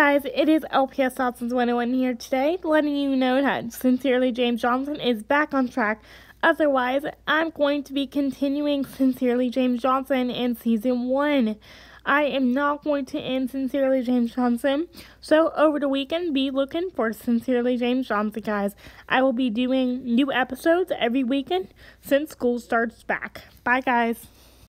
guys, it is LPS Dotson's 101 here today, letting you know that Sincerely James Johnson is back on track. Otherwise, I'm going to be continuing Sincerely James Johnson in season 1. I am not going to end Sincerely James Johnson. So, over the weekend, be looking for Sincerely James Johnson, guys. I will be doing new episodes every weekend since school starts back. Bye, guys.